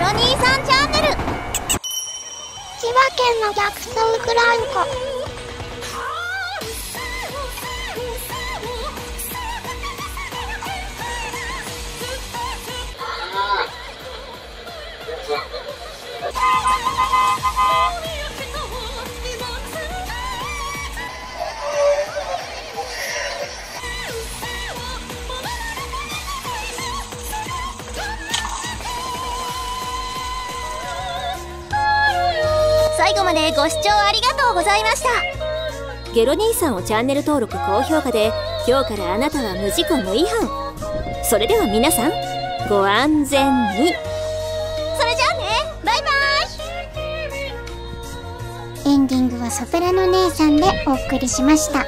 ロ兄さんチャンネル。千葉県の逆走ブランコ最後までご視聴ありがとうございました。ゲロ兄さんをチャンネル登録高評価で今日からあなたは無事故無違反。それでは皆さんご安全に。それじゃあね。バイバイ。エンディングはソプラノ姉さんでお送りしました